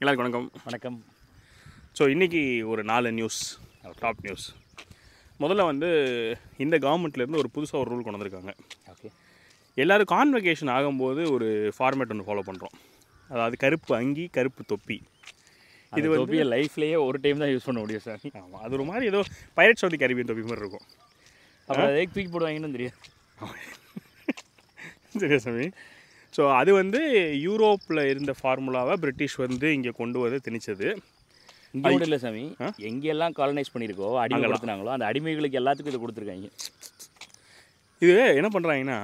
எல்லாருக்கும் வணக்கம். வணக்கம். ஸோ இன்றைக்கி ஒரு நாலு நியூஸ் டாப் நியூஸ் முதல்ல வந்து இந்த கவர்மெண்ட்லேருந்து ஒரு புதுசாக ஒரு ரூல் கொண்டு வந்திருக்காங்க. ஓகே எல்லோரும் கான்வெகேஷன் ஆகும்போது ஒரு ஃபார்மேட் ஒன்று ஃபாலோ பண்ணுறோம் அதாவது கருப்பு அங்கி கருப்பு தொப்பி. இது வந்து தொப்பியை லைஃப்லேயே ஒரு டைம் தான் யூஸ் பண்ண முடியும் சார் ஆமாம் அது ஒரு மாதிரி ஏதோ பைரட்ஸ் ஆஃப் தி கரிபியன் தொப்பி மாதிரி இருக்கும். அப்புறம் அதே தூக்கி போடுவாங்கன்னு தெரியாது. சரியா சாமி? ஸோ அது வந்து யூரோப்பில் இருந்த ஃபார்முலாவை பிரிட்டிஷ் வந்து இங்கே கொண்டு வந்து திணிச்சது. இங்கே இல்லை சாமி. எங்கெல்லாம் காலனைஸ் பண்ணியிருக்கோ அடிமைப்படுத்தினாங்களோ அந்த அடிமைகளுக்கு எல்லாத்துக்கும் இதை கொடுத்துருக்காங்க. இது என்ன பண்ணுறாங்கன்னா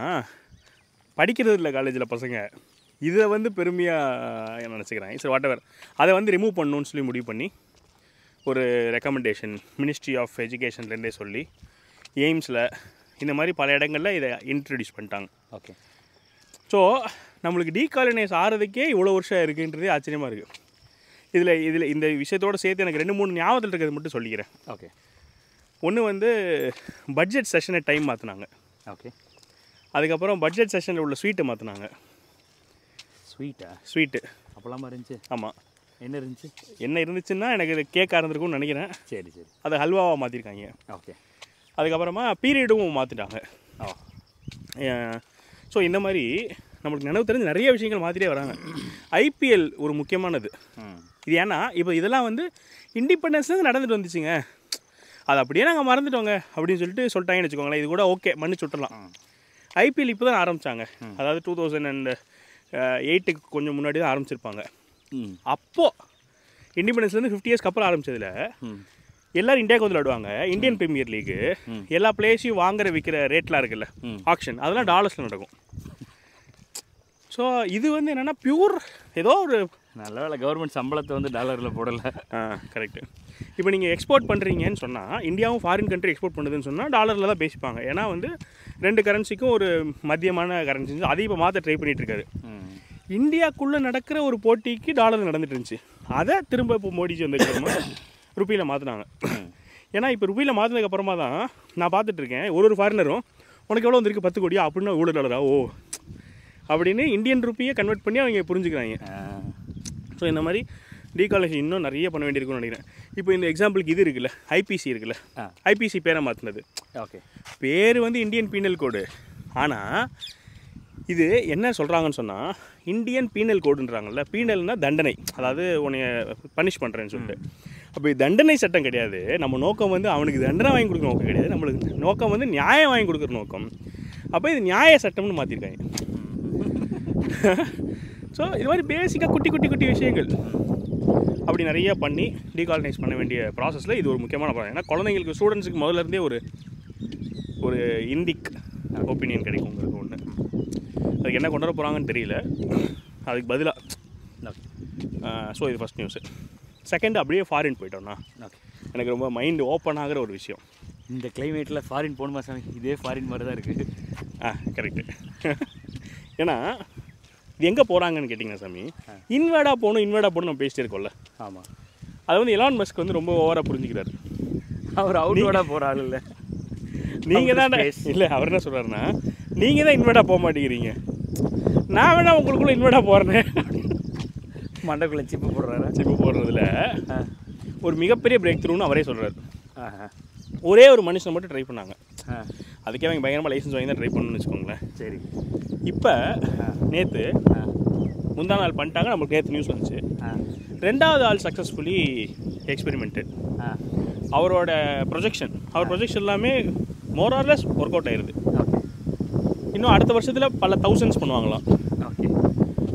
படிக்கிறது இல்லை காலேஜில் பசங்க. இதை வந்து பெருமையாக நினச்சிக்கிறாங்க. சரி வாட் எவர் அதை வந்து ரிமூவ் பண்ணணும்னு சொல்லி முடிவு பண்ணி ஒரு ரெக்கமெண்டேஷன் மினிஸ்ட்ரி ஆஃப் எஜுகேஷன்லேருந்தே சொல்லி எய்ம்ஸில் இந்த மாதிரி பல இடங்களில் இதை இன்ட்ரடியூஸ் பண்ணிட்டாங்க. ஓகே ஸோ நம்மளுக்கு டீகாலனைஸ் ஆகிறதுக்கே இவ்வளோ வருஷம் இருக்குன்றதே ஆச்சரியமாக இருக்குது இதில் இதில் இந்த விஷயத்தோடு சேர்த்து எனக்கு ரெண்டு மூணு ஞாபகத்தில் இருக்கிறது மட்டும் சொல்லிக்கிறேன். ஓகே ஒன்று வந்து பட்ஜெட் செஷனை டைம் மாற்றினாங்க ஓகே அதுக்கப்புறம் பட்ஜெட் செஷனில் உள்ள ஸ்வீட்டை மாற்றினாங்க ஸ்வீட்டா ஸ்வீட்டு அப்போலாமா இருந்துச்சு? ஆமாம் என்ன இருந்துச்சு? என்ன இருந்துச்சுன்னா எனக்கு இது கேக்காக இருந்திருக்கும்னு நினைக்கிறேன். சரி சரி. அதை ஹல்வாவாக மாற்றிருக்காங்க ஓகே அதுக்கப்புறமா பீரியடும் மாற்றிட்டாங்க ஓ ஸோ இந்த மாதிரி நம்மளுக்கு நினைவு தெரிஞ்ச நிறைய விஷயங்கள் மாற்றிட்டே வராங்க. ஐபிஎல் ஒரு முக்கியமானது. இது ஏன்னா இப்போ இதெல்லாம் வந்து இண்டிபெண்டன்ஸ் நடந்துட்டு வந்துச்சுங்க. அது அப்படியே நாங்கள் மறந்துட்டோங்க அப்படின்னு சொல்லிட்டு சொல்லிட்டாங்கன்னு வச்சுக்கோங்களேன். இது கூட ஓகே மன்னிச்சு விட்டுறலாம். ஐபிஎல் இப்போ தான் ஆரம்பித்தாங்க அதாவது டூ தௌசண்ட் அண்ட் எயிட்டுக்கு கொஞ்சம் முன்னாடி தான் ஆரம்பிச்சிருப்பாங்க. அப்போது இண்டிபெண்டன்ஸ்லேருந்து ஃபிஃப்டி இயர்ஸ்க்கு அப்புறம் ஆரம்பிச்சதுல எல்லாரும் இந்தியாவுக்கு வந்து விளையாடுவாங்க இந்தியன் பிரீமியர் லீக்கு எல்லா பிளேஸையும் வாங்குற விற்கிற ரேட்லாம் இருக்குல்ல. ஆக்ஷன் அதெல்லாம் டாலர்ஸில் நடக்கும். ஸோ இது வந்து என்னென்னா பியூர் ஏதோ ஒரு நல்ல வேலை கவர்மெண்ட் சம்பளத்தை வந்து டாலரில் போடலை. கரெக்டு இப்போ நீங்கள் எக்ஸ்போர்ட் பண்ணுறீங்கன்னு சொன்னால் இந்தியாவும் ஃபாரின் கண்ட்ரி எக்ஸ்போர்ட் பண்ணுதுன்னு சொன்னால் டாலரில் தான் பேசிப்பாங்க. ஏன்னா வந்து ரெண்டு கரன்சிக்கும் ஒரு மத்தியமான கரன்சி அதை இப்போ மாற்ற ட்ரை பண்ணிட்டு இருக்காரு. இந்தியாக்குள்ளே நடக்கிற ஒரு போட்டிக்கு டாலர் நடந்துட்டு இருந்துச்சு. அதை திரும்ப இப்போ மோடிஜி வந்ததுக்கப்புறமா ருப்பியில் மாற்றினாங்க ஏன்னா இப்போ ருப்பியில் மாற்றினதுக்கு அப்புறமா தான் நான் பார்த்துட்டு இருக்கேன். ஒரு ஒரு ஃபாரினரும் உனக்கு எவ்வளோ வந்திருக்கு? பத்து கோடியா? அப்படின்னா இவ்வளோ டாலரா ஓ அப்படின்னு இந்தியன் ருப்பியை கன்வெர்ட் பண்ணி அவங்க புரிஞ்சுக்கிறாங்க. ஸோ இந்த மாதிரி டீகாலேஜ் இன்னும் நிறைய பண்ண வேண்டியிருக்கும்னு நினைக்கிறேன். இப்போ இந்த எக்ஸாம்பிளுக்கு இது இருக்குல்ல ஐபிசி இருக்குல்ல. ஐபிசி பேரை மாற்றினது ஓகே. பேர் வந்து இந்தியன் பீனல் கோடு ஆனால் இது என்ன சொல்கிறாங்கன்னு சொன்னால் இந்தியன் பீனல் கோடுன்றாங்கல்ல பீனல்னா தண்டனை. அதாவது உன்னைய பனிஷ் பண்ணுறேன்னு சொல்லிட்டு. அப்போ இது தண்டனை சட்டம் கிடையாது. நம்ம நோக்கம் வந்து அவனுக்கு தண்டனை வாங்கி கொடுக்குற நோக்கம் கிடையாது. நம்மளுக்கு நோக்கம் வந்து நியாயம் வாங்கி கொடுக்குற நோக்கம். அப்போ இது நியாய சட்டம்னு மாற்றிருக்காங்க ஸோ இது மாதிரி பேசிக்காக குட்டி குட்டி குட்டி விஷயங்கள். அப்படி நிறைய பண்ணி டீகாலனைஸ் பண்ண வேண்டிய ப்ராசஸில் இது ஒரு முக்கியமான ப்ராசஸ் ஏன்னா குழந்தைங்களுக்கு ஸ்டூடெண்ட்ஸுக்கு முதல்ல இருந்தே ஒரு ஒரு இந்திக் ஒப்பீனியன் கிடைக்குங்கிறது ஒன்று அதுக்கு என்ன கொண்டு வர போகிறாங்கன்னு தெரியல. அதுக்கு பதிலாக ஸோ இது ஃபஸ்ட் நியூஸு செகண்ட் அப்படியே ஃபாரின் போயிட்டோம்னா எனக்கு ரொம்ப மைண்டு ஓப்பன் ஆகிற ஒரு விஷயம். இந்த கிளைமேட்டில் ஃபாரின் போகணுமா சாமி? இதே ஃபாரின் மாதிரி தான் இருக்குது ஆ கரெக்டு ஏன்னா இது எங்கே போகிறாங்கன்னு கேட்டிங்கன்னா சாமி? இன்வேர்டாக போகணும் இன்வேர்டாக போகணும் நம்ம பேசிட்டே இருக்கோம்ல. ஆமாம் அது வந்து எலான் மஸ்க் வந்து ரொம்ப ஓவராக புரிஞ்சுக்கிறாரு. அவர் அவுட்டோட போகிற ஆள் இல்லை. நீங்கள் தான் இல்லை அவர் என்ன சொல்கிறாருன்னா நீங்கள் தான் இன்வேர்டாக போக மாட்டேங்கிறீங்க. நான் வேணா உங்களுக்குள்ள இன்வேர்டாக போகிறேன் மண்டக்குள்ள சிப்பு போடுறாரு? இப்போ போடுறதுல ஒரு மிகப்பெரிய பிரேக் த்ரூன்னு அவரே சொல்கிறாரு. ஒரே ஒரு மனுஷனை மட்டும் ட்ரை பண்ணாங்க. ஆ. அதுக்கே அவங்க பயங்கரமாக லைசன்ஸ் வாங்கி தான் ட்ரை பண்ணணும்னு வச்சுக்கோங்களேன். சரி. இப்போ நேற்று முந்தா நாள் பண்ணிட்டாங்க நமக்கு நேற்று நியூஸ் வந்துச்சு. ஆ. ரெண்டாவது ஆள் சக்ஸஸ்ஃபுல்லி எக்ஸ்பெரிமெண்டட் ஆ. அவரோட ப்ரொஜெக்ஷன் அவர் ப்ரொஜெக்ஷன் எல்லாமே more or less work out ஆயிருது. ஓகே. இன்னும் அடுத்த வருஷத்தில் பல தௌசண்ட்ஸ் பண்ணுவாங்களாம். ஓகே.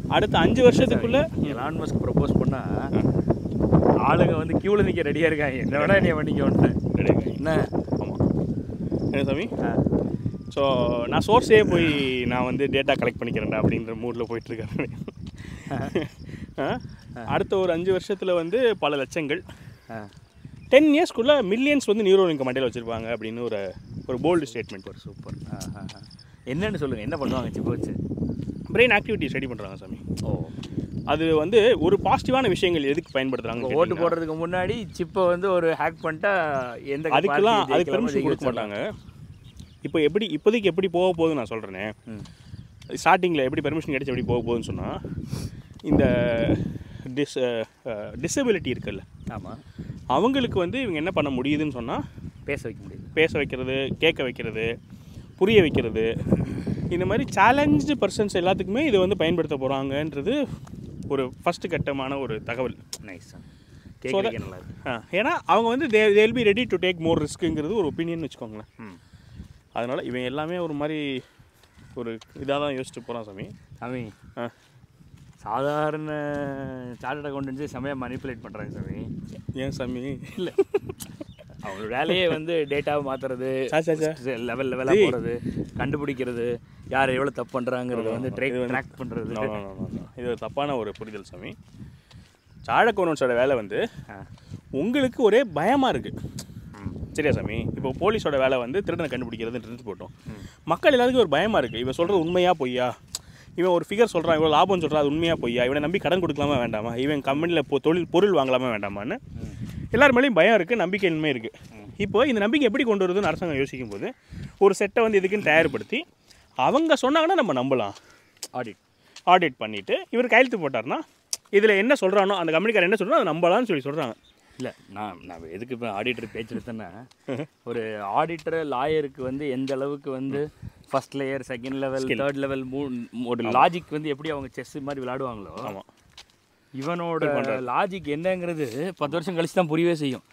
அடுத்த அஞ்சு வருஷத்துக்குள்ளே எலான் மஸ்க் ப்ரப்போஸ் பண்ணால் ஆளுங்க வந்து க்யூவில் நிற்க ரெடியாக இருக்காங்க. என்ன வேணா நீ பண்ணிக்க என்ன? என்ன சாமி? ஸோ நான் சோர்ஸே போய் நான் வந்து டேட்டா கலெக்ட் பண்ணிக்கிறேன்டா அப்படின்ற மூடில் போயிட்டுருக்காரு. அடுத்த ஒரு அஞ்சு வருஷத்தில் வந்து பல லட்சங்கள். டென் இயர்ஸ்க்குள்ளே மில்லியன்ஸ் வந்து நியூரோ இன்கம் மண்டையில் வச்சுருப்பாங்க அப்படின்னு ஒரு ஒரு போல்டு ஸ்டேட்மெண்ட் சூப்பர் சூப்பர். என்னன்னு சொல்லுங்கள் என்ன பண்ணுவாங்க? சிப்பு வச்சு பிரெயின் ஆக்டிவிட்டி ஸ்டடி பண்ணுறாங்க சாமி. ஓ அது வந்து ஒரு பாசிட்டிவான விஷயங்கள் எதுக்கு பயன்படுத்துகிறாங்க இப்போ ஓட்டு போடுறதுக்கு முன்னாடி சிப்பை வந்து ஒரு ஹேக் பண்ணிட்டா எந்த அதுக்கெல்லாம் அதுக்கு பெர்மிஷன் கொடுக்க மாட்டாங்க. இப்போ எப்படி இப்போதைக்கு எப்படி போக போகுதுன்னு நான் சொல்கிறேனே ஸ்டார்டிங்கில் எப்படி பெர்மிஷன் கிடைச்சி எப்படி போக போகுதுன்னு சொன்னால் இந்த டிஸ் டிசபிலிட்டி இருக்குல்ல. ஆமாம் அவங்களுக்கு வந்து இவங்க என்ன பண்ண முடியுதுன்னு சொன்னால் பேச வைக்க முடியுது. பேச வைக்கிறது கேட்க வைக்கிறது புரிய வைக்கிறது. இந்த மாதிரி சேலஞ்சு பர்சன்ஸ் எல்லாத்துக்குமே இதை வந்து பயன்படுத்த போகிறாங்கன்றது ஒரு ஃபஸ்ட்டு கட்டமான ஒரு தகவல். நைஸ் ஏன்னா அவங்க வந்து they they'll be ready to take more ரிஸ்க்குங்கிறது ஒரு ஒப்பீனியன் வச்சுக்கோங்களேன். அதனால் இவன் எல்லாமே ஒரு மாதிரி ஒரு இதாக தான் யோசிச்சு போகிறான் சாமி சாமி சாதாரண சார்ட்டட் அக்கௌண்டன்ஸே செமையாக மனிப்புலேட் பண்ணுறாங்க சாமி. ஏன் சாமி? இல்லை. அவங்க வேலையே வந்து டேட்டாவை மாற்றுறது. லெவல் லெவலாக போகிறது கண்டுபிடிக்கிறது யார் எவ்வளோ தப்பு பண்ணுறாங்கிறத வந்து ட்ரை ட்ராக் பண்ணுறது இது ஒரு தப்பான ஒரு புரிதல் சாமி சாழக்கோனோட வேலை வந்து உங்களுக்கு ஒரே பயமாக இருக்குது சரியா சாமி? இப்போ போலீஸோட வேலை வந்து திருடனை கண்டுபிடிக்கிறதுன்னு இருந்து போட்டோம். மக்கள் எல்லாத்துக்கும் ஒரு பயமாக இருக்குது இவன் சொல்கிறது உண்மையா பொய்யா? இவன் ஒரு ஃபிகர் சொல்கிறான் இவ்வளோ லாபம் சொல்கிறான் அது உண்மையா பொய்யா? இவனை நம்பி கடன் கொடுக்கலாமா வேண்டாமா? இவன் கம்பெனியில் இப்போ தொழில் பொருள் வாங்கலாமா வேண்டாமான்னு எல்லார் மேலேயும் பயம் இருக்குது நம்பிக்கையின்மை இருக்குது இப்போ இந்த நம்பிக்கை எப்படி கொண்டு வருதுன்னு அரசாங்கம் யோசிக்கும் போது ஒரு செட்டை வந்து இதுக்குன்னு தயார்படுத்தி அவங்க சொன்னாங்கன்னா நம்ம நம்பலாம். ஆடிட். ஆடிட் பண்ணிவிட்டு இவர் கையெழுத்து போட்டார்னா இதில் என்ன சொல்கிறானோ அந்த கம்பெனிக்காரர் என்ன சொல்கிறானோ அதை நம்பலாம்னு சொல்லி சொல்கிறாங்க இல்லை நான் நான் எதுக்கு இப்போ ஆடிட்டர் பேச்சு எடுத்தேன்னா ஒரு ஆடிட்டர் லாயருக்கு வந்து எந்த அளவுக்கு வந்து first layer second level third level ஒரு லாஜிக் வந்து எப்படி அவங்க செஸ் மாதிரி விளையாடுவாங்களோ ஆமாம் இவனோட லாஜிக் என்னங்கிறது பத்து வருஷம் கழிச்சு தான் புரியவே செய்யும்.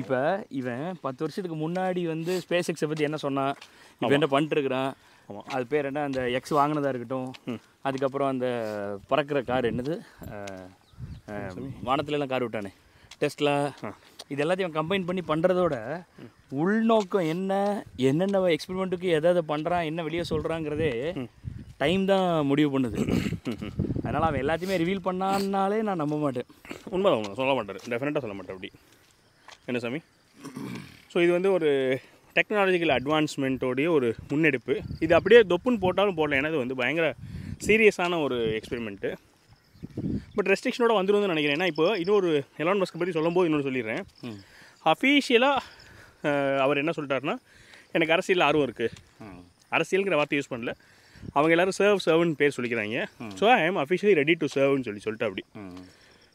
இப்போ இவன் பத்து வருஷத்துக்கு முன்னாடி வந்து ஸ்பேஸ் எக்ஸை பற்றி என்ன சொன்னான் இப்போ என்ன பண்ணிட்டு இருக்கிறான் ஆமாம். அது பேர் என்ன? அந்த எக்ஸ் வாங்கினதா இருக்கட்டும். அதுக்கப்புறம் அந்த பறக்கிற கார் என்னது? அஹ், அஹ், வானத்துல எல்லாம் கார் விட்டானே. டெஸ்ட்லா இது எல்லாத்தையும் கம்பைன் பண்ணி பண்ணுறதோட உள்நோக்கம் என்ன? என்னென்ன எக்ஸ்பெரிமெண்ட்டுக்கு எதை எதை பண்ணுறான் என்ன வெளியே சொல்கிறாங்கிறதே டைம் தான் முடிவு பண்ணுது. அதனால் அவன் எல்லாத்தையுமே ரிவீல் பண்ணான்னாலே நான் நம்ப மாட்டேன். உண்மை சொல்ல மாட்டார். டெஃபினட்டாக சொல்ல மாட்டார் அப்படி. என்ன சாமி? ஸோ இது வந்து ஒரு டெக்னாலஜிக்கல் அட்வான்ஸ்மெண்ட்டோடைய ஒரு முன்னெடுப்பு. இது அப்படியே தொப்புன்னு போட்டாலும் போடல ஏன்னா இது வந்து பயங்கர சீரியஸான ஒரு எக்ஸ்பெரிமெண்ட்டு பட் ரெஸ்ட்ரிக்ஷனோட வந்துருன்னு நினைக்கிறேன். ஏன்னா இப்போ இன்னொரு எலான் மஸ்க் பற்றி சொல்லும்போது இன்னொன்று சொல்லிடுறேன். அஃபீஷியலாக அவர் என்ன சொல்லிட்டாருன்னா எனக்கு அரசியல் ஆர்வம் இருக்குது அரசியலுங்கிற வார்த்தை யூஸ் பண்ணல. அவங்க எல்லாரும் சர்வ் சர்வ்னு பேர் சொல்லிக்கிறாங்க. So I am officially ready to சர்வ்னு சொல்லி சொல்லிட்டு அப்படி.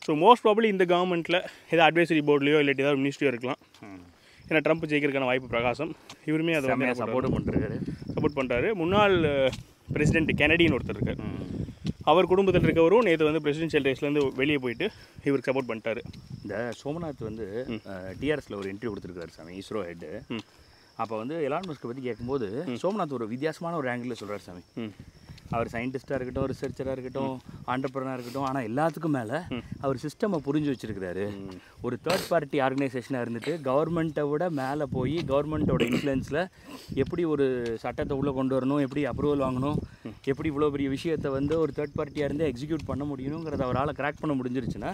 ஸோ மோஸ்ட் ப்ராபப்ளி இந்த கவர்மெண்ட்டில் ஏதாவது அட்வைசரி போர்ட்லையோ இல்லாட்டி ஏதாவது மினிஸ்ட்ரியோ இருக்கலாம். ஏன்னா ட்ரம்ப் ஜெயிக்கிறதுக்கான வாய்ப்பு பிரகாசம். இவருமே அதை செம்மையாக சப்போர்ட் பண்ணிருக்காரு. சப்போர்ட் பண்ணுறாரு முன்னாள் பிரசிடென்ட் கெனடின்னு ஒருத்தர் இருக்கார். அவர் குடும்பத்தில் இருக்கவரும் நேற்று வந்து பிரசிடென்ஷியல் ரேஸ்லேருந்து வெளியே போயிட்டு இவருக்கு சப்போர்ட் பண்ணிட்டாரு. இந்த சோமநாத் வந்து டிஆர்எஸ்ல ஒரு இன்டர்வியூ கொடுத்துருக்காரு சாமி இஸ்ரோ ஹெட் அப்போ வந்து எலான் மஸ்கை பற்றி கேட்கும்போது சோமநாத் ஒரு வித்தியாசமான ஒரு ஆங்கிளில் சொல்றாரு சாமி. அவர் சயின்டிஸ்டாக இருக்கட்டும் ரிசர்ச்சராக இருக்கட்டும் ஆண்டர்பிரனாக இருக்கட்டும் ஆனால் எல்லாத்துக்கும் மேலே அவர் சிஸ்டமை புரிஞ்சு வச்சிருக்கிறாரு. ஒரு தேர்ட் பார்ட்டி ஆர்கனைசேஷனாக இருந்துட்டு கவர்மெண்ட்டை விட மேலே போய் கவர்மெண்ட்டோட இன்ஃப்ளூயன்ஸில் எப்படி ஒரு சட்டத்தை உள்ளே கொண்டு வரணும் எப்படி அப்ரூவல் வாங்கணும் எப்படி இவ்வளோ பெரிய விஷயத்தை வந்து ஒரு தேர்ட் பார்ட்டியாக இருந்து எக்ஸிக்யூட் பண்ண முடியணுங்கிறத அவரால் கிராக் பண்ண முடிஞ்சிருச்சுன்னா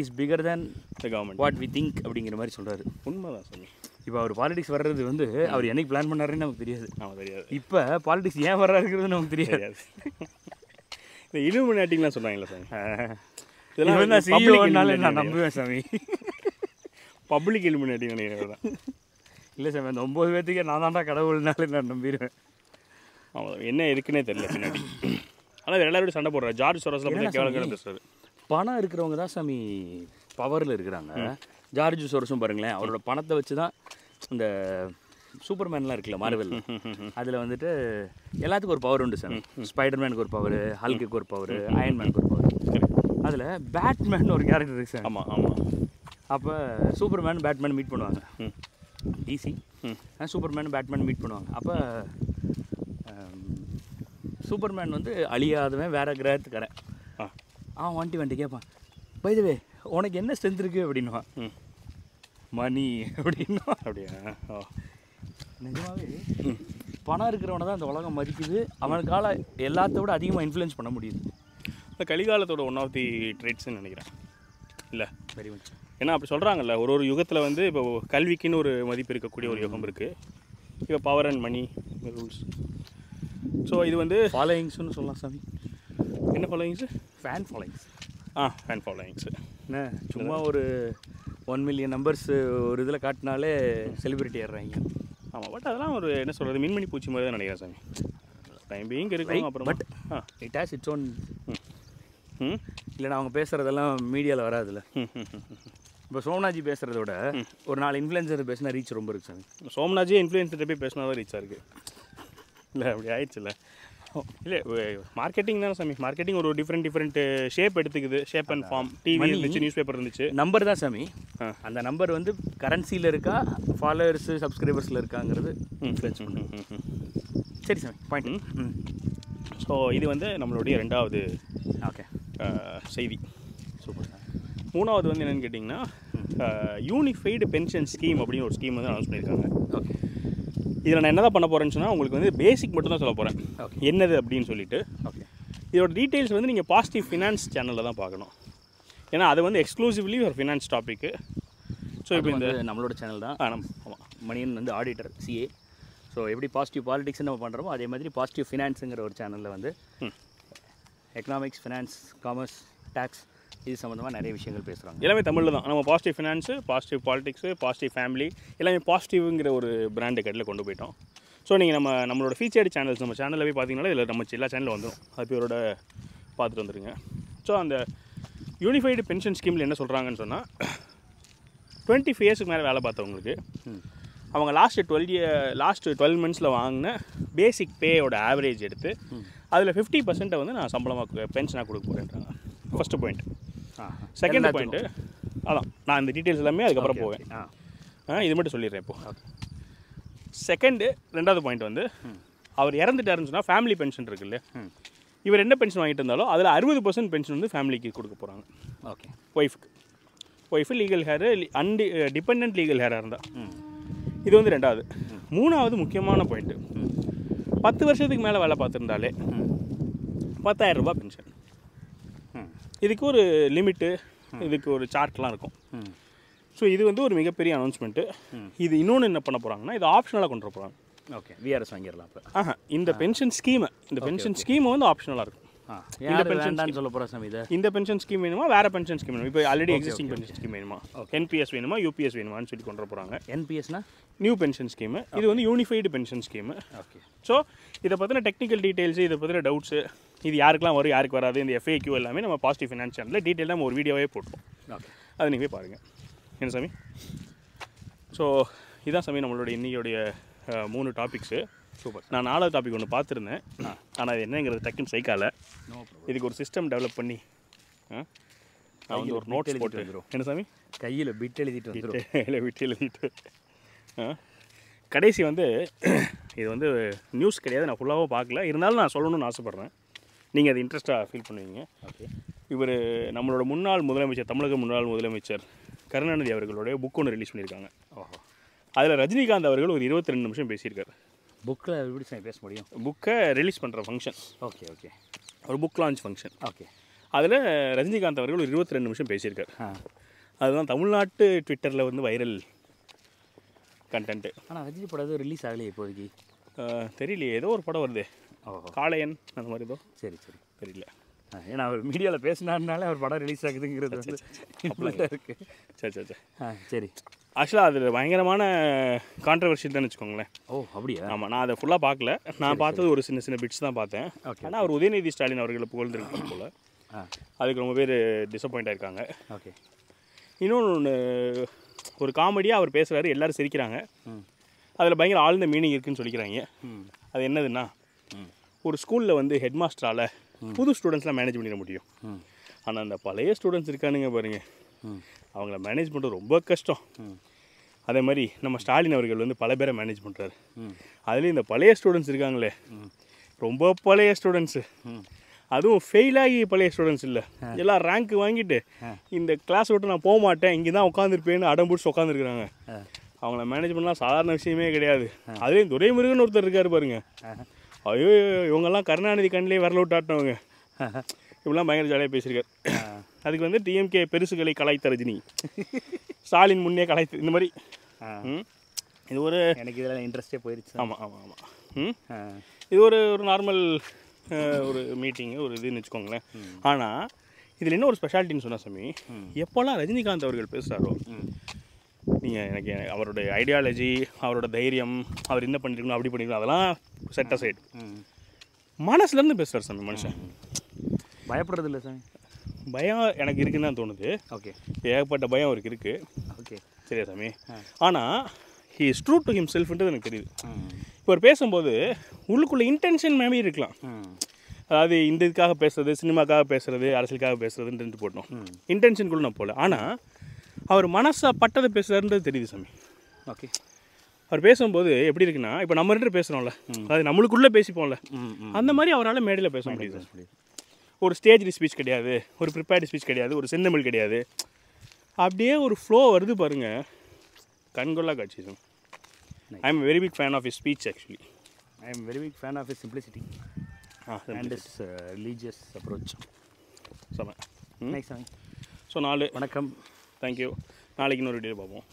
இஸ் பிகர் தேன் இந்த கவர்மெண்ட் வாட் வி திங்க் அப்படிங்கிற மாதிரி சொல்கிறாரு உண்மைதான் சாமி. இப்போ அவர் பாலிடிக்ஸ் வர்றது வந்து அவர் என்னைக்கு பிளான் பண்ணாருன்னு நமக்கு தெரியாது. ஆமாம் தெரியாது. இப்போ பாலிடிக்ஸ் ஏன் வர்றாருங்கிறது நமக்கு தெரியாது. இந்த இலுமினாட்டிங்லாம் சொன்னாங்களே சாமி? இவன் தான் சிஇஓனால நான் நம்புவேன் சாமி. பப்ளிக் இலுமினாட்டிங் நினைக்கிறேன் தான் இல்லை சாமி அந்த ஒம்பது பேர்த்துக்கே நான் தான்டா கடவுள்னாலே நான் நம்பிடுவேன். ஆமாம் என்ன இருக்குன்னே தெரியல பின்னாடி. ஆனால் எல்லாரோட சண்டை போடுறாரு. ஜார்ஜ் சொரஸில் பற்றி பேசுறாரு பணம் இருக்கிறவங்க தான் சாமி பவரில் இருக்கிறாங்க. ஜார்ஜ் சோரஸும் பாருங்களேன் அவரோட பணத்தை வச்சு தான் இந்த சூப்பர்மேன்லாம் இருக்குல்ல மார்வெல் அதில் வந்துட்டு எல்லாத்துக்கும் ஒரு பவர் உண்டு சாமி ஸ்பைடர்மேனுக்கு ஒரு பவர் ஹல்குக்கு ஒரு பவர் அயன்மேனுக்கு ஒரு பவர் அதில் பேட்மேன் ஒரு கேரக்டர் இருக்கு சார். ஆமாம் ஆமாம் அப்போ சூப்பர்மேன் பேட்மேன் மீட் பண்ணுவாங்க. டிசி. சூப்பர்மேன் பேட்மேன் மீட் பண்ணுவாங்க. அப்போ சூப்பர்மேன் வந்து அழியாதவன் வேற கிரகத்துக்காரன். ஆ. அவன் வந்துட்டு வந்துட்டு கேட்பான் பைதவே உனக்கு என்ன ஸ்ட்ரென்த் இருக்கு? அப்படின்னுவான். ம். மணி அப்படின்னுவான் அப்படியா? ஓ. நிஜமாவே பணம் இருக்கிறவனை தான் இந்த உலகம் மதிக்குது. அவனுக்கால எல்லாத்த விட அதிகமாக இன்ஃப்ளூயன்ஸ் பண்ண முடியுது. இந்த கலிகாலத்தோட ஒன் ஆஃப் தி ட்ரேட்ஸ்னு நினைக்கிறேன். இல்லை? வெரி மச் ஏன்னா அப்படி சொல்கிறாங்கல்ல ஒரு ஒரு யுகத்தில் வந்து இப்போ கல்விக்குன்னு ஒரு மதிப்பு இருக்கக்கூடிய ஒரு யுகம் இருக்குது இப்போ power and money rules so இது வந்து ஃபாலோயிங்ஸ்னு சொல்லலாம் சாமி. என்ன ஃபாலோயிங்ஸு ஃபேன் ஃபாலோயிங்ஸ் ஆ ஃபேன் ஃபாலோயிங்ஸு என்ன சும்மா ஒரு ஒன் மில்லியன் நம்பர்ஸ் ஒரு இதில் காட்டினாலே செலிபிரிட்டி ஏறுறாங்க. ஆமாம் பட் அதெல்லாம் ஒரு என்ன சொல்கிறது மின்மணி பூச்சி மாதிரி தான் நினைக்கிறேன் சாமி. டைம் பீங் இருக்கும் அப்புறம். ஆ. It has its own hmm. இல்லைன்னா அவங்க பேசுகிறதெல்லாம் மீடியாவில் வராதுல்ல. இப்போ சோம்நாஜி பேசுகிறத விட ஒரு நாலு இன்ஃப்ளூயன்சர் பேசினா ரீச் ரொம்ப இருக்கு சாமி. சோம்நாஜே இன்ஃப்ளூயன்ஸ்கிட்ட போய் பேசினா தான் ரீச் இருக்கு. இல்லை அப்படி ஆயிடுச்சுல்ல. இல்லை மார்க்கெட்டிங் தானே சாமி. மார்க்கெட்டிங் ஒரு டிஃப்ரெண்ட் டிஃப்ரெண்ட் ஷேப் எடுத்துக்குது. ஷேப் அண்ட் ஃபார்ம் டிவி இருந்துச்சு நியூஸ் பேப்பர் இருந்துச்சு. நம்பர் தான் சாமி. அந்த நம்பர் வந்து கரன்சியில் இருக்கா ஃபாலோவர்ஸு சப்ஸ்கிரைபர்ஸில் இருக்காங்கிறது இன்ஃப்ளூயன்ஸ் ம், ம், ம், ம். சரி சாமி பாயிண்ட் ம். ஸோ இது வந்து நம்மளுடைய ரெண்டாவது ஓகே. செய்தி. சூப்பர் சார் மூணாவது வந்து என்னன்னு கேட்டிங்கன்னா யூனிஃபைடு பென்ஷன் ஸ்கீம் அப்படின்னு ஒரு ஸ்கீம் வந்து அனௌன்ஸ் பண்ணியிருக்காங்க. இதில் நான் என்னதான் பண்ண போகிறேன்னு சொன்னால் உங்களுக்கு வந்து பேசிக் மட்டும் தான் சொல்ல போகிறேன். என்னது அப்படின்னு சொல்லிட்டு. ஓகே இதோட டீட்டெயில்ஸ் வந்து நீங்கள் பாசிட்டிவ் ஃபினான்ஸ் சேனலில் தான் பார்க்கணும். ஏன்னா அது வந்து எக்ஸ்க்ளூசிவ்லி ஒரு ஃபினான்ஸ் டாப்பிக்கு ஸோ இப்போ இந்த நம்மளோட சேனல் தான். ஆ நம்ம ஆமாம் மணியன் வந்து ஆடிட்டர் சிஏ ஸோ எப்படி பாசிட்டிவ் பாலிடிக்ஸ் நம்ம பண்ணுறோமோ அதே மாதிரி பாசிட்டிவ் ஃபினான்ஸுங்கிற ஒரு சேனலில் வந்து. எக்கனாமிக்ஸ் ஃபினான்ஸ் காமர்ஸ் டேக்ஸ் இது சம்மந்தமாக நிறைய விஷயங்கள் பேசுகிறாங்க எல்லாமே தமிழில் தான். நம்ம positive finance positive politics positive family எல்லாமே பாசிட்டிவ்ங்கிற ஒரு பிராண்டு கடையில் கொண்டு போயிட்டோம். ஸோ நீங்கள் நம்ம நம்மளோட ஃபீச்சர்டு சேனல்ஸ் நம்ம சேனலில் போய் பார்த்தீங்கன்னா இதில் நம்ம எல்லா சேனலும் வந்துடும் அது பேரோட பார்த்துட்டு வந்துருங்க. ஸோ அந்த யூனிஃபைடு பென்ஷன் ஸ்கீமில் என்ன சொல்கிறாங்கன்னு சொன்னால் டுவெண்ட்டி ஃபைவ் இயர்ஸ்க்கு மேலே வேலை பார்த்தவங்களுக்கு. அவங்க last twelve year last twelve மந்த்ஸில் வாங்கின பேசிக் பேயோட ஆவரேஜ் எடுத்து அதில் ஃபிஃப்டி பர்சன்ட்டை வந்து நான் சம்பளமாக பென்ஷனாக கொடுக்க போகிறேன்றாங்க ஃபஸ்ட்டு பாயிண்ட் செகண்ட் பாயிண்ட்டு அதான். நான் இந்த டீட்டெயில்ஸ் எல்லாமே அதுக்கப்புறம் போவேன். ஆ. இது மட்டும் சொல்லிடுறேன் இப்போ. செகண்டு ரெண்டாவது பாயிண்ட் வந்து அவர் இறந்துட்டாருன்னு சொன்னால் ஃபேமிலி பென்ஷன் இருக்குல்ல. இவர் என்ன பென்ஷன் வாங்கிட்டு இருந்தாலும் அதில் அறுபது பர்சன்ட் பென்ஷன் வந்து ஃபேமிலிக்கு கொடுக்க போகிறாங்க ஓகே ஒய்ஃபுக்கு wife legal heir and dependent legal ஹேராக இருந்தால் இது வந்து ரெண்டாவது. மூணாவது முக்கியமான பாயிண்ட்டு பத்து வருஷத்துக்கு மேலே வேலை பார்த்துருந்தாலே பத்தாயிரம் ரூபாய் பென்ஷன் இதுக்கு ஒரு லிமிட்டு இதுக்கு ஒரு சார்ட்லாம் இருக்கும். ஸோ இது வந்து ஒரு மிகப்பெரிய அனௌன்ஸ்மெண்ட்டு. இது இன்னொன்று என்ன பண்ண போகிறாங்கன்னா இது ஆப்ஷனலாக கொண்டு போகிறாங்க ஓகே விஆர்எஸ் வாங்கிடலாம் அப்போ. ஆஹா இந்த பென்ஷன் ஸ்கீமை இந்த பென்ஷன் ஸ்கீம் வந்து ஆப்ஷனலாக இருக்கும். யார் வேண்டான்னு சொல்ல போகிறா சாமி இந்த பென்ஷன் ஸ்கீம் வேணுமா வேறு பென்ஷன் ஸ்கீம் வேணுமா? இப்போ ஆல்ரெடி எக்ஸிஸ்டிங் பென்ஷன் ஸ்கீம் வேணுமா? என்பிஎஸ் வேணுமா யூபிஎஸ் வேணுமான்னு சொல்லி கொண்டு வர போகிறாங்க என்பிஎஸ்னா நியூ பென்ஷன் ஸ்கீமு இது வந்து unified pension scheme okay so இதை பற்றின டெக்னிக்கல் டீட்டெயில்ஸ் இதை பற்றின டவுட்ஸு இது யாருக்கெல்லாம் வரும் யாருக்கு வராது இந்த எஃப்ஏக்யூ எல்லாமே நம்ம பாசிட்டிவ் ஃபினான்ஸ் சேனலில் டீட்டெயிலாக நம்ம ஒரு வீடியோவே போட்டுருவோம் ஓகே அதை நீங்கள் போய் பாருங்கள் என்ன சாமி? ஸோ இதான் சாமி நம்மளோட அஹ், மூணு டாபிக்ஸு சூப்பர் நான் நாலாவது டாபிக் ஒன்று பார்த்துருந்தேன். ஆனால் அது என்னங்கிறது டக்குன்னு சைக்கால இதுக்கு ஒரு சிஸ்டம் டெவலப் பண்ணி நான் வந்து ஒரு நோட்ஸ் போட்டு. என்ன சாமி? கையில் பிட் எழுதிட்டு இல்லை விட்டு எழுதிட்டு. கடைசி வந்து இது வந்து நியூஸ் கிடையாது நான் ஃபுல்லாகவும் பார்க்கல. இருந்தாலும் நான் சொல்லணும்னு ஆசைப்பட்றேன். நீங்கள் அது இன்ட்ரெஸ்ட்டாக ஃபீல் பண்ணுவீங்க. ஓகே இவர் நம்மளோட முன்னாள் முதலமைச்சர் தமிழக முன்னாள் முதலமைச்சர் கருணாநிதி அவர்களுடைய புக் ஒன்று ரிலீஸ் பண்ணியிருக்காங்க. ஓஹோ. அதில் ரஜினிகாந்த் அவர்கள் ஒரு இருபத்தி ரெண்டு நிமிஷம் பேசியிருக்காரு. புக்கில் எப்படி சாமி பேச முடியும்? புக்கை ரிலீஸ் பண்ணுற ஃபங்க்ஷன் ஓகே ஓகே ஒரு புக் லான்ச் ஃபங்க்ஷன் ஓகே அதில் ரஜினிகாந்த் அவர்கள் ஒரு இருபத்தி ரெண்டு நிமிஷம் பேசியிருக்காரு. ஆ. அதுதான் தமிழ்நாட்டு ட்விட்டரில் வந்து வைரல் கண்டென்ட்டு ஆனால் ரஜினி படம் எதுவும் ரிலீஸ் ஆகலையே இப்போதைக்கு? தெரியலையே. ஏதோ ஒரு படம் வருது. காளையன் அந்த மாதிரி ஏதோ. சரி சரி. தெரியல. ஆ, ஏன்னா அவர் மீடியாவில் பேசினாருனாலே அவர் படம் ரிலீஸ் ஆகுதுங்கிறது வந்து இவ்வளோ இருக்கு. சரி சரி சரி. ஆ சரி. ஆக்சுவலாக அதில் பயங்கரமான கான்ட்ரவர்ஷியல் தான் வச்சுக்கோங்களேன். ஓ அப்படியா? ஆமாம் நான் அதை ஃபுல்லாக பார்க்கல. நான் பார்த்தது ஒரு சின்ன சின்ன பிட்ஸ் தான் பார்த்தேன். ஆனால் அவர் உதயநிதி ஸ்டாலின் அவர்களை புகழ்ந்துருக்காங்க போல். அதுக்கு ரொம்ப பேர் டிசப்பாயிண்ட் ஆயிருக்காங்க. ஓகே. இன்னொன்று ஒன்று ஒரு காமெடியாக அவர் பேசுகிறாரு எல்லாரும் சிரிக்கிறாங்க. அதில் பயங்கர ஆழ்ந்த மீனிங் இருக்குன்னு சொல்லிக்கிறாங்க. அது என்னதுன்னா ஒரு ஸ்கூலில் வந்து ஹெட் மாஸ்டரால் புது ஸ்டூடெண்ட்ஸ்லாம் மேனேஜ் பண்ணிட முடியும். ஆனால் அந்த பழைய ஸ்டூடெண்ட்ஸ் இருக்கானுங்க பாருங்க. ம். அவங்கள மேனேஜ் பண்ணுறது ரொம்ப கஷ்டம். அதே மாதிரி நம்ம ஸ்டாலின் அவர்கள் வந்து பல பேரை மேனேஜ் பண்ணுறாரு அதுலேயும் இந்த பழைய ஸ்டூடெண்ட்ஸ் இருக்காங்களே. ரொம்ப பழைய ஸ்டூடெண்ட்ஸு அதுவும் ஃபெயில் ஆகி பழைய ஸ்டூடெண்ட்ஸ் இல்லை. எல்லாம் ரேங்க் வாங்கிட்டு இந்த கிளாஸ் விட்டு நான் போக மாட்டேன். இங்கே தான் உட்காந்துருப்பேன்னு அடம் பிடிச்சி உட்காந்துருக்குறாங்க அவங்கள மேனேஜ் பண்ணலாம் சாதாரண விஷயமே கிடையாது. அதுலேயும் துரைமுருகன் ஒருத்தர் இருக்காரு பாருங்க. ஐயோ இவங்கெல்லாம் கருணாநிதி கண்ணிலே வரல விட்டாட்டினவங்க இப்படிலாம் பயங்கர ஜாலியாக பேசியிருக்காரு. அதுக்கு வந்து டிஎம்கே பெருசுகளை கலாய்த்த ரஜினி. ஸ்டாலின் முன்னே கலாய்த்து இந்த மாதிரி. இது ஒரு எனக்கு இதில் இன்ட்ரெஸ்டே போயிருச்சு. ஆமாம் ஆமாம் ஆமாம் இது ஒரு ஒரு நார்மல் ஒரு மீட்டிங்கு ஒரு இதுன்னு வச்சுக்கோங்களேன். ஆனால் இதில் என்ன ஒரு ஸ்பெஷாலிட்டின்னு சொன்னா சாமி எப்போல்லாம் ரஜினிகாந்த் அவர்கள் பேசுகிறாரோ நீங்கள் எனக்கு அவருடைய ஐடியாலஜி அவரோட தைரியம் அவர் என்ன பண்ணிருக்கணும் அப்படி பண்ணிருக்கணும் அதெல்லாம் செட் அசைடு மனசுலேருந்து பேசுகிறார் சாமி மனுஷன். பயப்படுறது இல்லை சாமி. பயம் எனக்கு இருக்குன்னு தான் தோணுது. ஓகே. ஏகப்பட்ட பயம் அவருக்கு இருக்குது ஓகே. சரியா சாமி? ஆனால் he is true to him செல்ஃப்ன்றது எனக்கு தெரியுது. இப்போ பேசும்போது உள்ளுக்குள்ள இன்டென்ஷன் மேபி இருக்கலாம். அதாவது இந்த இதுக்காக பேசுறது சினிமாக்காக பேசுறது அரசியலுக்காக பேசுறதுன்ட்டு போட்டோம் இன்டென்ஷனுக்குள்ள நான் போகல ஆனால் அவர் மனசா பட்டதை பேசுறாருன்றது தெரியுது சாமி. ஓகே. அவர் பேசும்போது எப்படி இருக்குன்னா இப்போ நம்ம ரெண்டு பேசுகிறோம்ல அதாவது நம்மளுக்குள்ளே பேசிப்போம்ல. அந்த மாதிரி அவரால் மேடையில் பேச முடியுது ஒரு ஸ்டேஜ் ஸ்பீச் கிடையாது ஒரு ப்ரிப்பேர்டு ஸ்பீச் கிடையாது ஒரு செந்தமிழ் கிடையாது. அப்படியே ஒரு ஃப்ளோ வருது பாருங்க. கண்கொள்ளா காட்சி I am very big fan of his speech actually I am very big fan of his simplicity and his religious approach செம நைஸ் ஸோ நாலு. வணக்கம். தேங்க்யூ நாளைக்கு இன்னொரு வீடியோ பார்ப்போம்.